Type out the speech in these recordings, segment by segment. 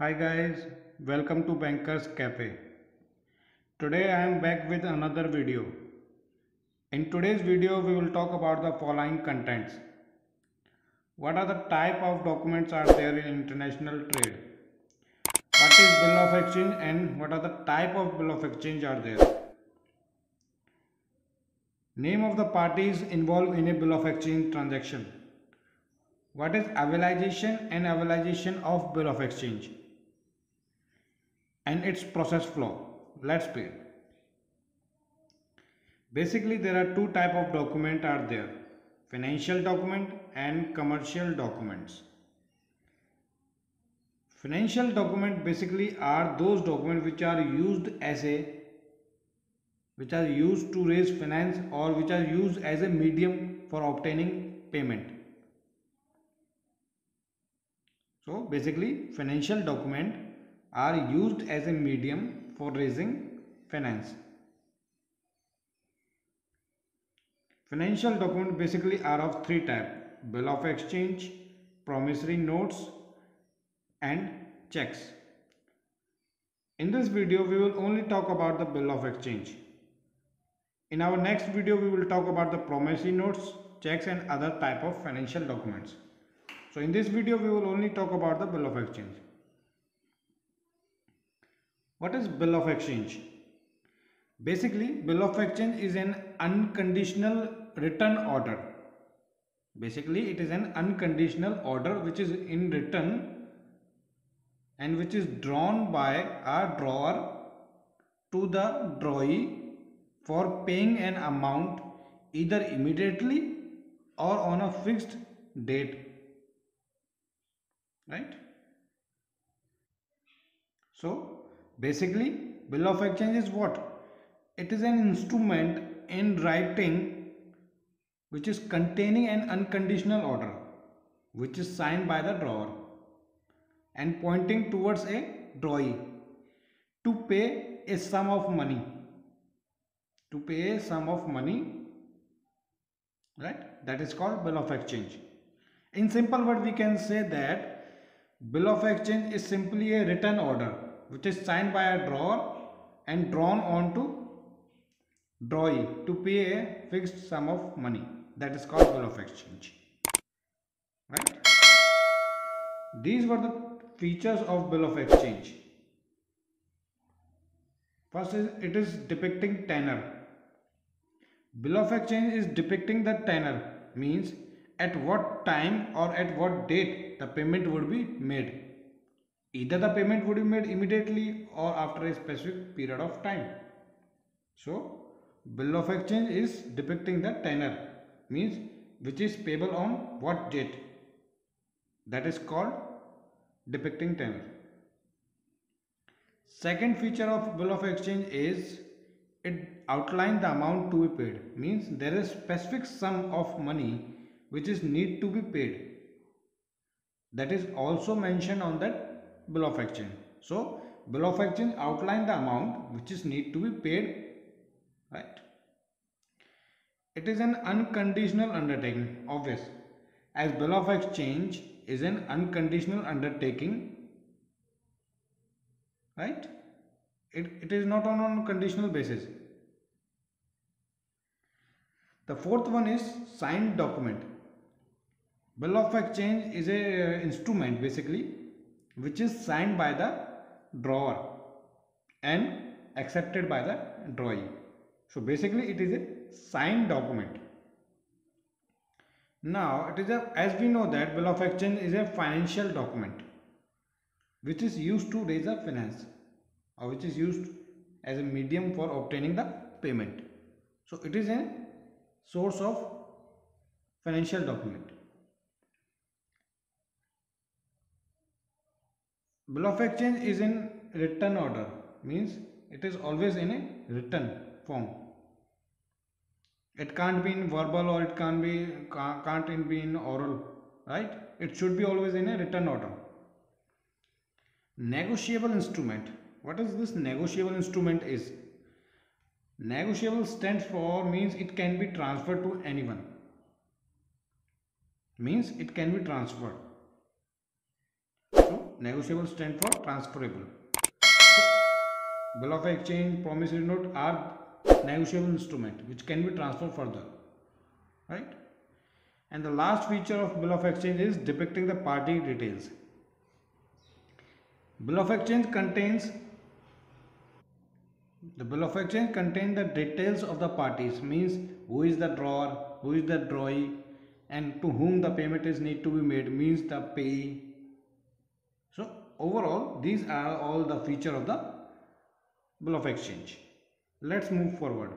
Hi guys, welcome to Bankers Cafe. Today I am back with another video. In today's video we will talk about the following contents. What are the type of documents are there in international trade? What is bill of exchange and what are the type of bill of exchange are there? Name of the parties involved in a bill of exchange transaction. What is avalization and avalization of bill of exchange? And its process flow. Let's begin. Basically, there are two type of document are there: financial document and commercial documents. Financial document basically are those documents which are used as a which are used to raise finance or which are used as a medium for obtaining payment. So basically financial document are used as a medium for raising finance. Financial documents basically are of three types bill of exchange, promissory notes and checks. In this video we will only talk about the bill of exchange. In our next video we will talk about the promissory notes, checks and other type of financial documents. So in this video we will only talk about the bill of exchange. What is bill of exchange? Basically, bill of exchange is an unconditional return order. Basically, it is an unconditional order which is in return and which is drawn by a drawer to the drawee for paying an amount either immediately or on a fixed date. Right? So, Basically, bill of exchange is what? It is an instrument in writing which is containing an unconditional order which is signed by the drawer and pointing towards a drawee to pay a sum of money. To pay a sum of money right? That is called bill of exchange. In simple word we can say that bill of exchange is simply a written order which is signed by a drawer and drawn onto drawee to pay a fixed sum of money. That is called bill of exchange. Right? These were the features of bill of exchange. First is it is depicting tenor. Bill of exchange is depicting the tenor means at what time or at what date the payment would be made either the payment would be made immediately or after a specific period of time. So bill of exchange is depicting the tenor means which is payable on what date. That is called depicting tenor. Second feature of bill of exchange is it outlines the amount to be paid means there is specific sum of money which is need to be paid. That is also mentioned on that bill of exchange. So, bill of exchange outline the amount which is need to be paid, right? It is an unconditional undertaking, obvious, as bill of exchange is an unconditional undertaking, right? It, it is not on a conditional basis. The fourth one is signed document. Bill of exchange is a uh, instrument basically which is signed by the drawer and accepted by the drawee. So basically it is a signed document. Now it is a as we know that bill of exchange is a financial document which is used to raise a finance or which is used as a medium for obtaining the payment. So it is a source of financial document. Bill of exchange is in written order means it is always in a written form. It can't be in verbal or it can't be can't be in oral right? It should be always in a written order. Negotiable instrument. What is this negotiable instrument is? Negotiable stands for means it can be transferred to anyone. Means it can be transferred negotiable stand for transferable. Bill of exchange promissory note are negotiable instrument which can be transferred further. Right? And the last feature of bill of exchange is depicting the party details. Bill of exchange contains the bill of exchange contains the details of the parties means who is the drawer who is the drawee and to whom the payment is need to be made means the payee so overall these are all the feature of the bill of exchange. Let's move forward.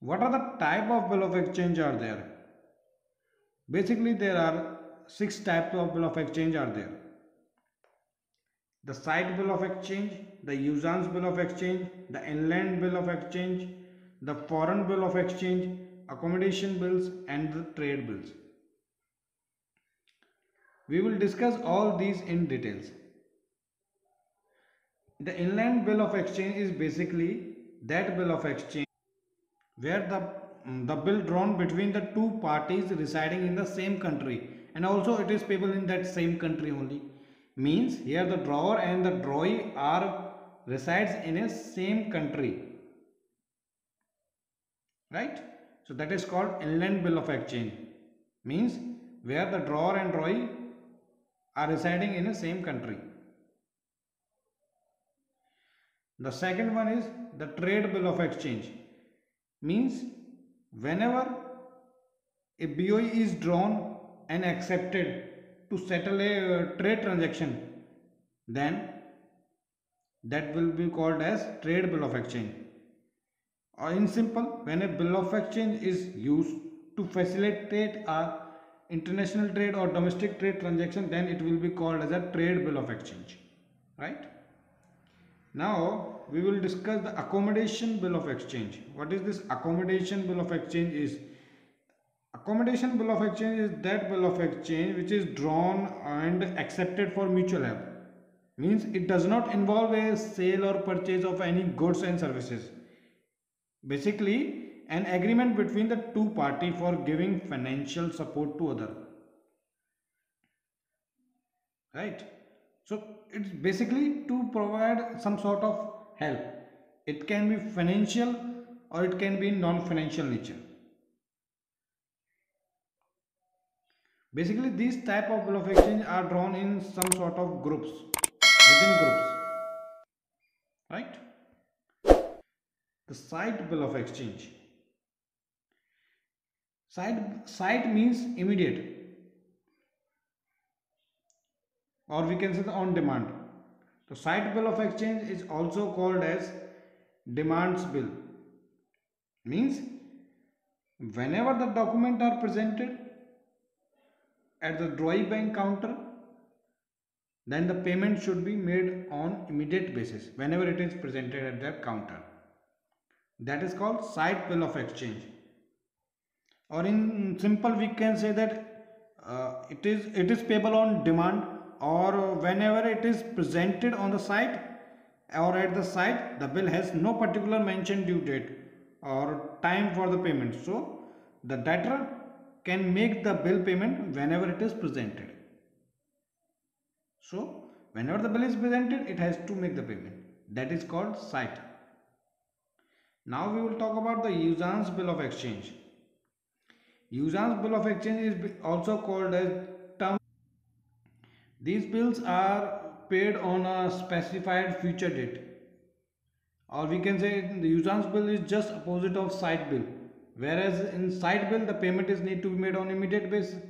What are the type of bill of exchange are there? Basically there are six types of bill of exchange are there. The side bill of exchange the usance bill of exchange the inland bill of exchange the foreign bill of exchange accommodation bills and the trade bills we will discuss all these in details the inland bill of exchange is basically that bill of exchange where the, mm, the bill drawn between the two parties residing in the same country and also it is payable in that same country only. Means here the drawer and the drawee are resides in a same country. Right? So that is called inland bill of exchange. Means where the drawer and drawee are residing in the same country. The second one is the trade bill of exchange. Means whenever a BOE is drawn and accepted to settle a uh, trade transaction, then that will be called as trade bill of exchange. Or in simple, when a bill of exchange is used to facilitate a international trade or domestic trade transaction, then it will be called as a trade bill of exchange. Right? Now we will discuss the accommodation bill of exchange. What is this accommodation bill of exchange is? Accommodation bill of exchange is that bill of exchange which is drawn and accepted for mutual help. Means it does not involve a sale or purchase of any goods and services. Basically an agreement between the two party for giving financial support to other. Right? So it's basically to provide some sort of help. It can be financial or it can be non-financial nature. Basically these type of bill of exchange are drawn in some sort of groups, within groups. Right? The side bill of exchange. Side, side means immediate or we can say the on demand. The side bill of exchange is also called as demands bill. Means whenever the document are presented at the drawee bank counter then the payment should be made on immediate basis whenever it is presented at the counter. That is called side bill of exchange. Or in simple we can say that uh, it is it is payable on demand or whenever it is presented on the sight or at the sight the bill has no particular mentioned due date or time for the payment. So the debtor can make the bill payment whenever it is presented. So whenever the bill is presented it has to make the payment. That is called sight. Now we will talk about the usance bill of exchange usance bill of exchange is also called as term. these bills are paid on a specified future date. Or we can say the usance bill is just opposite of side bill. Whereas in side bill the payment is need to be made on immediate basis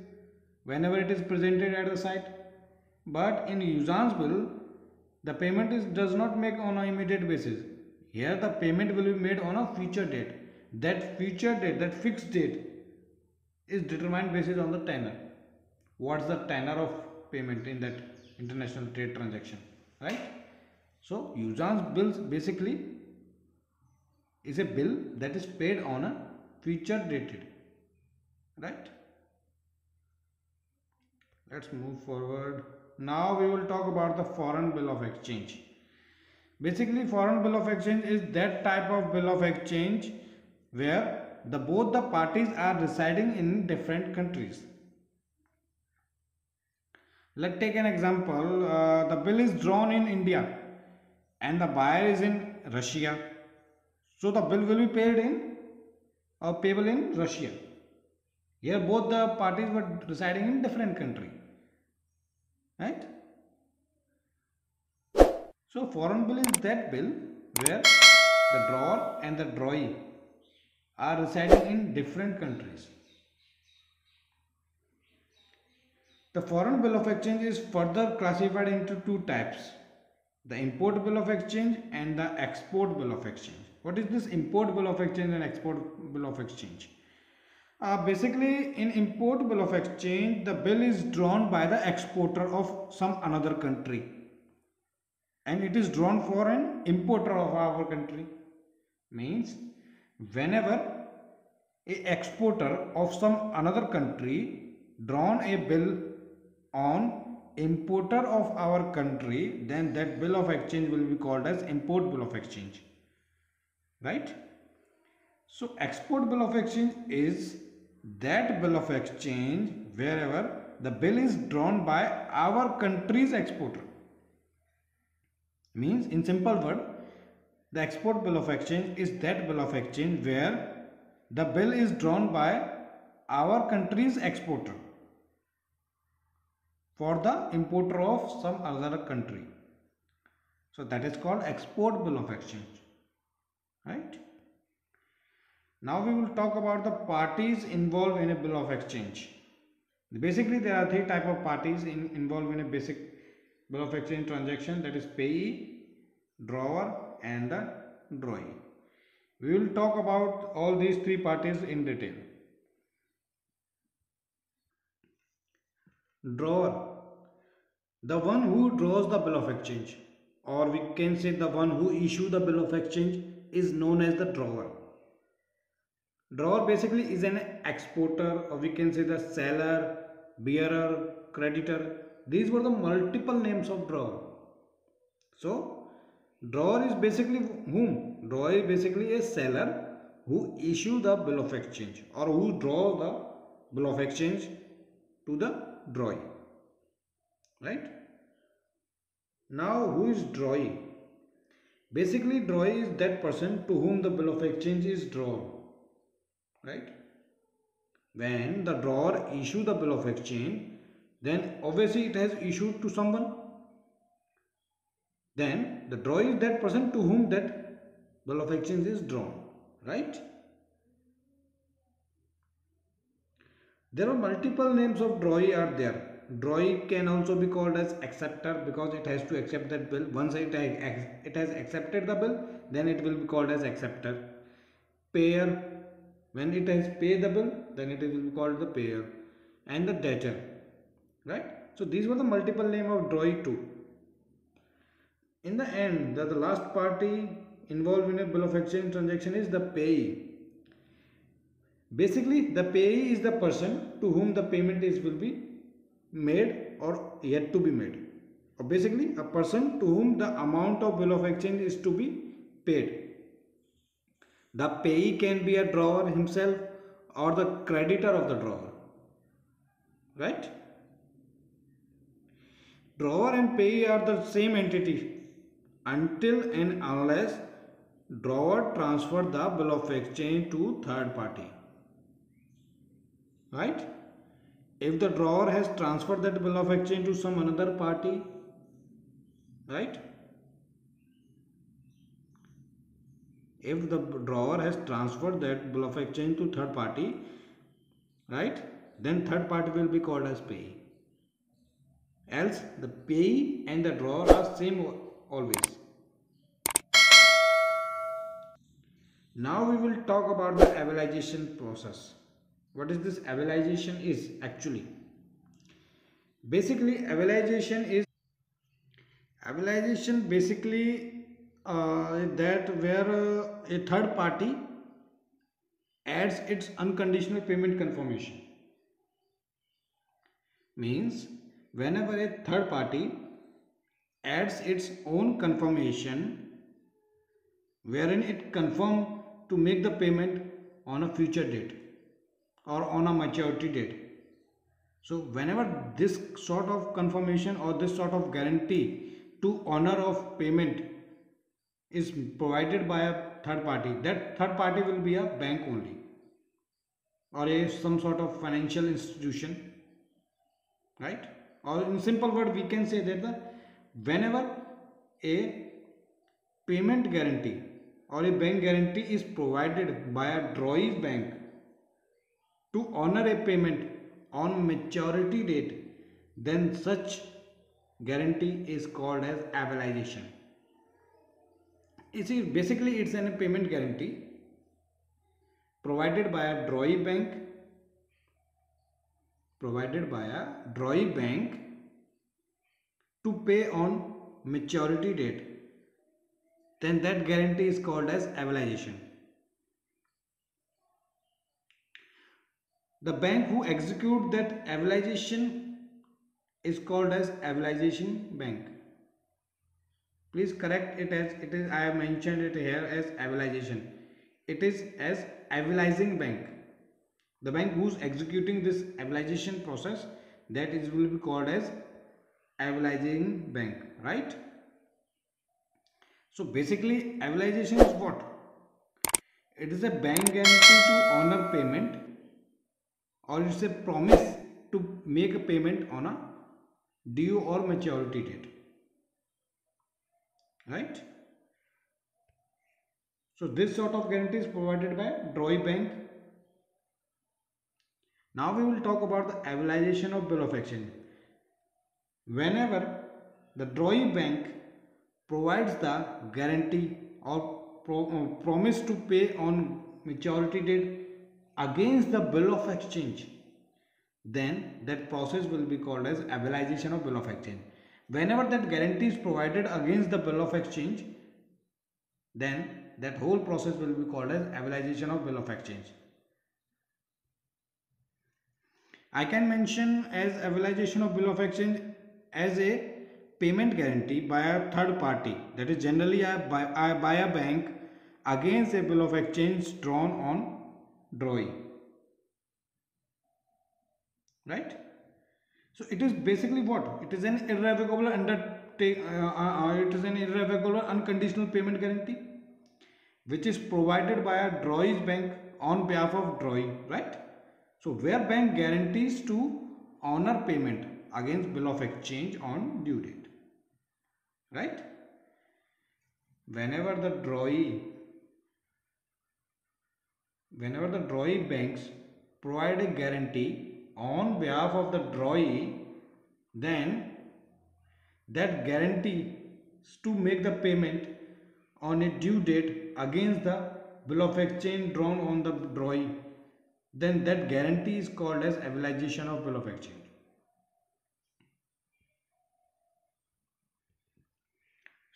whenever it is presented at the sight. But in usance bill the payment is does not make on an immediate basis. Here the payment will be made on a future date. That future date that fixed date is determined basis on the tenor. What's the tenor of payment in that international trade transaction right? So usance bills basically is a bill that is paid on a future dated right? Let's move forward. Now we will talk about the foreign bill of exchange. Basically foreign bill of exchange is that type of bill of exchange where the both the parties are residing in different countries. Let's take an example uh, the bill is drawn in india and the buyer is in russia. So the bill will be paid in or payable in russia. Here both the parties were residing in different country right? So foreign bill is that bill where the drawer and the drawee are residing in different countries The foreign bill of exchange is further classified into two types. The import bill of exchange and the export bill of exchange. What is this import bill of exchange and export bill of exchange? Uh, basically in import bill of exchange the bill is drawn by the exporter of some another country and it is drawn for an importer of our country means whenever a exporter of some another country drawn a bill on importer of our country then that bill of exchange will be called as import bill of exchange. Right? So export bill of exchange is that bill of exchange wherever the bill is drawn by our country's exporter. Means in simple word the export bill of exchange is that bill of exchange where the bill is drawn by our country's exporter for the importer of some other country. So that is called export bill of exchange. Right? Now we will talk about the parties involved in a bill of exchange. Basically there are three type of parties in, involved in a basic bill of exchange transaction that is payee, drawer and the drawee. We will talk about all these three parties in detail. Drawer. The one who draws the bill of exchange or we can say the one who issue the bill of exchange is known as the drawer. Drawer basically is an exporter or we can say the seller, bearer, creditor. These were the multiple names of drawer. So drawer is basically whom? Drawer is basically a seller who issue the bill of exchange or who draw the bill of exchange to the drawee. Right? Now who is drawee? Basically drawee is that person to whom the bill of exchange is drawn. Right? When the drawer issue the bill of exchange then obviously it has issued to someone. Then the drawee is that person to whom that bill of exchange is drawn right There are multiple names of drawee are there. Drawee can also be called as acceptor because it has to accept that bill. Once it has, it has accepted the bill, then it will be called as acceptor. Payer, when it has paid the bill, then it will be called the payer. And the debtor, right? So these were the multiple name of drawee too. In the end, the, the last party involved in a bill of exchange transaction is the payee Basically, the payee is the person to whom the payment is will be made or yet to be made. Or basically, a person to whom the amount of bill of exchange is to be paid. The payee can be a drawer himself or the creditor of the drawer. Right? Drawer and payee are the same entity until and unless drawer transfer the bill of exchange to third party. Right? If the drawer has transferred that bill of exchange to some another party right? If the drawer has transferred that bill of exchange to third party right? Then third party will be called as payee. Else the payee and the drawer are same always now we will talk about the avalization process. What is this avalization is actually? Basically avalization is avalization basically uh, that where uh, a third party adds its unconditional payment confirmation. Means whenever a third party adds its own confirmation wherein it confirm to make the payment on a future date or on a maturity date. So whenever this sort of confirmation or this sort of guarantee to honor of payment is provided by a third party, that third party will be a bank only or a some sort of financial institution, right? Or in simple word, we can say that the whenever a payment guarantee or a bank guarantee is provided by a drawee bank to honor a payment on maturity date. Then such guarantee is called as avalization you see basically it's a payment guarantee provided by a drawee bank provided by a drawee bank to pay on maturity date then that guarantee is called as avalization The bank who execute that avalization is called as avalization bank. Please correct it as it is I have mentioned it here as avalization. It is as avalizing bank. The bank who's executing this avalization process that is will be called as avalizing bank, right? So basically avalization is what? It is a bank guarantee to honor payment or it's a promise to make a payment on a due or maturity date. Right? So this sort of guarantee is provided by Drawee Bank. Now we will talk about the avalization of bill of exchange. Whenever the Drawee Bank provides the guarantee or pro uh, promise to pay on maturity date against the bill of exchange. Then that process will be called as avalization of bill of exchange. Whenever that guarantee is provided against the bill of exchange then that whole process will be called as avalization of bill of exchange. I can mention as avalization of bill of exchange as a payment guarantee by a third party. That is generally a, by, a, by a bank against a bill of exchange drawn on drawee. Right? So it is basically what? It is an irrevocable undertake uh, uh, uh, it is an irrevocable unconditional payment guarantee which is provided by a drawee's bank on behalf of drawee right? So where bank guarantees to honor payment against bill of exchange on due date right? Whenever the drawee whenever the drawee banks provide a guarantee on behalf of the drawee then that guarantee is to make the payment on a due date against the bill of exchange drawn on the drawee. Then that guarantee is called as avalization of bill of exchange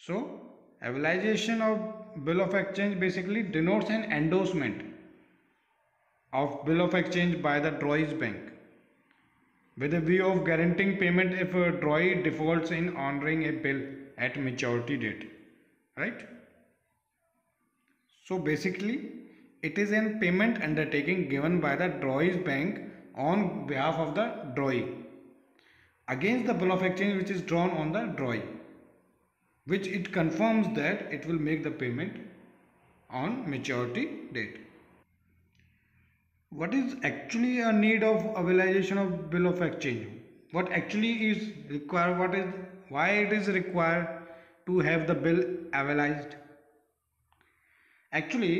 so avalization of bill of exchange basically denotes an endorsement of bill of exchange by the drawee's bank with a view of guaranteeing payment if a drawee defaults in honoring a bill at maturity date right? So basically it is a payment undertaking given by the drawee's bank on behalf of the drawee against the bill of exchange which is drawn on the drawee which it confirms that it will make the payment on maturity date. What is actually a need of avalization of bill of exchange? What actually is required what is why it is required to have the bill avalized actually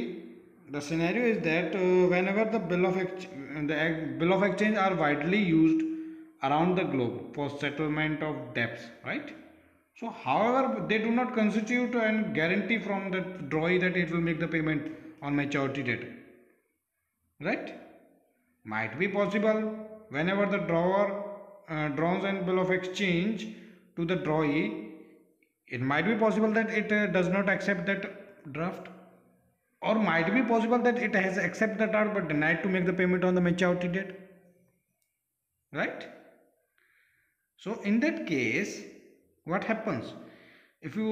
the scenario is that uh, whenever the bill of the bill of exchange are widely used around the globe for settlement of debts right so however they do not constitute a guarantee from the drawee that it will make the payment on maturity date. Right? Might be possible whenever the drawer uh, draws an bill of exchange to the drawee it might be possible that it uh, does not accept that draft. Or might be possible that it has accepted the draft but denied to make the payment on the maturity date. Right? So in that case what happens if you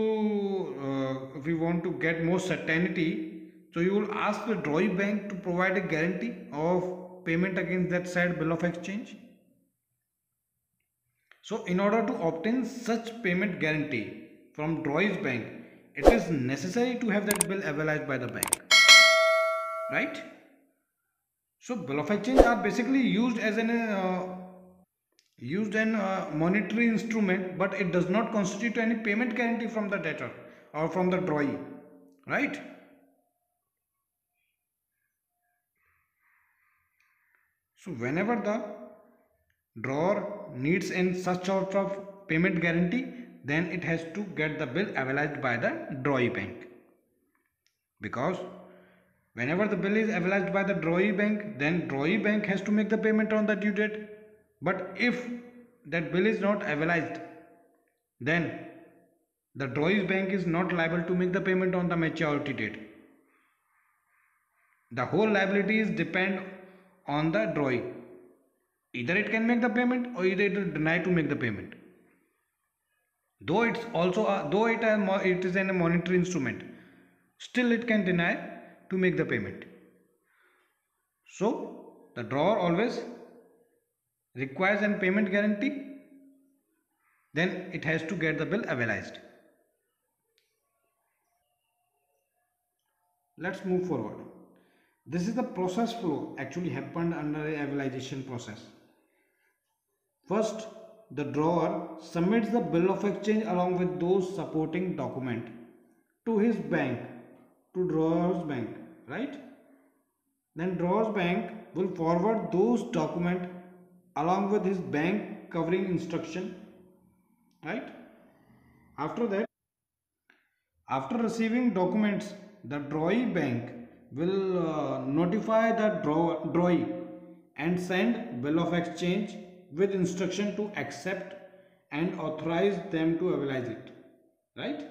uh, if you want to get more certainty so you will ask the drawee bank to provide a guarantee of payment against that said bill of exchange So in order to obtain such payment guarantee from drawee bank, it is necessary to have that bill availed by the bank. Right? So bill of exchange are basically used as an uh, used an uh, monetary instrument but it does not constitute any payment guarantee from the debtor or from the drawee right? So whenever the drawer needs in such sort of payment guarantee then it has to get the bill avalized by the drawee bank. Because whenever the bill is avalized by the drawee bank then drawee bank has to make the payment on the due date but if that bill is not avalized, then the drawee bank is not liable to make the payment on the maturity date. The whole liabilities depend on the drawee. Either it can make the payment or either it will deny to make the payment. Though it's also a, though it, a, it is a monetary instrument, still it can deny to make the payment. So the drawer always requires an payment guarantee then it has to get the bill avalized let's move forward. This is the process flow actually happened under the avalization process. First the drawer submits the bill of exchange along with those supporting document to his bank to drawer's bank right? Then drawer's bank will forward those document along with his bank covering instruction right? After that after receiving documents the drawee bank will uh, notify the draw, drawee and send bill of exchange with instruction to accept and authorize them to avalize it right?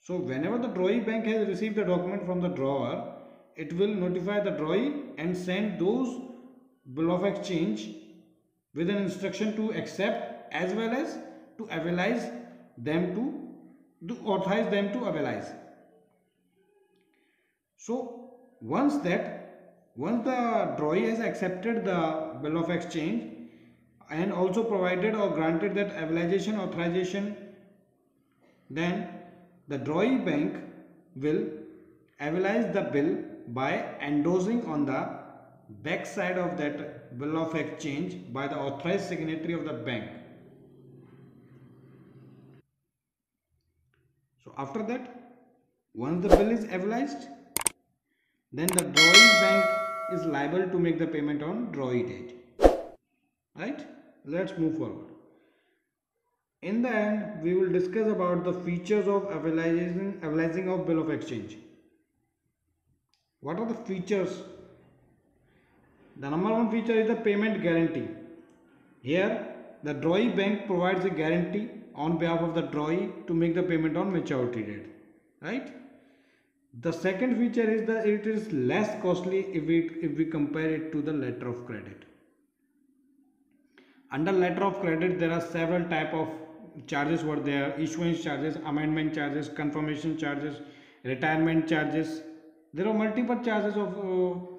So whenever the drawee bank has received the document from the drawer it will notify the drawee and send those bill of exchange with an instruction to accept as well as to avalize them to, to authorize them to avalize. So once that once the drawee has accepted the bill of exchange and also provided or granted that avalization authorization then the drawee bank will avalize the bill by endorsing on the back side of that bill of exchange by the authorized signatory of the bank. So after that, once the bill is avalized, then the drawing bank is liable to make the payment on drawee date. Right? Let's move forward. In the end, we will discuss about the features of avalizing of bill of exchange. What are the features the number one feature is the payment guarantee. Here the drawee bank provides a guarantee on behalf of the drawee to make the payment on maturity date. Right? The second feature is that it is less costly if we, if we compare it to the letter of credit. Under letter of credit there are several type of charges were there issuance charges amendment charges confirmation charges retirement charges there are multiple charges of uh,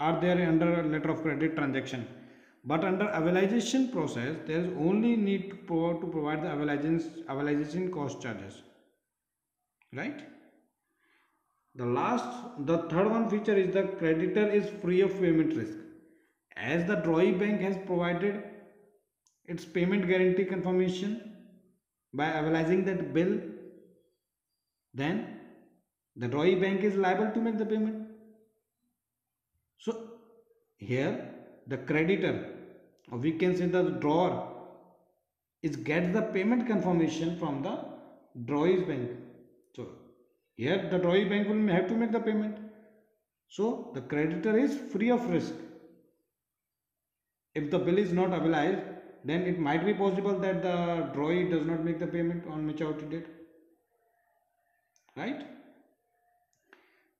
are there under a letter of credit transaction. But under avalization process there is only need to, pro to provide the avalization cost charges. Right? The last the third one feature is the creditor is free of payment risk. As the drawee bank has provided its payment guarantee confirmation by avalizing that bill then the drawee bank is liable to make the payment so here the creditor or we can say the drawer is get the payment confirmation from the drawee's bank. So here the drawee bank will have to make the payment. So the creditor is free of risk. If the bill is not avalized, then it might be possible that the drawee does not make the payment on maturity date. Right?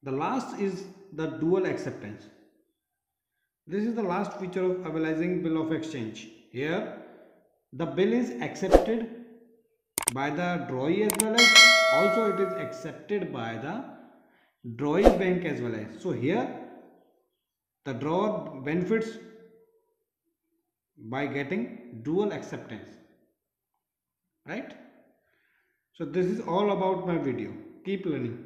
The last is the dual acceptance. This is the last feature of avalizing bill of exchange. Here the bill is accepted by the drawee as well as also it is accepted by the drawee bank as well as. So here the drawer benefits by getting dual acceptance. right so this is all about my video keep learning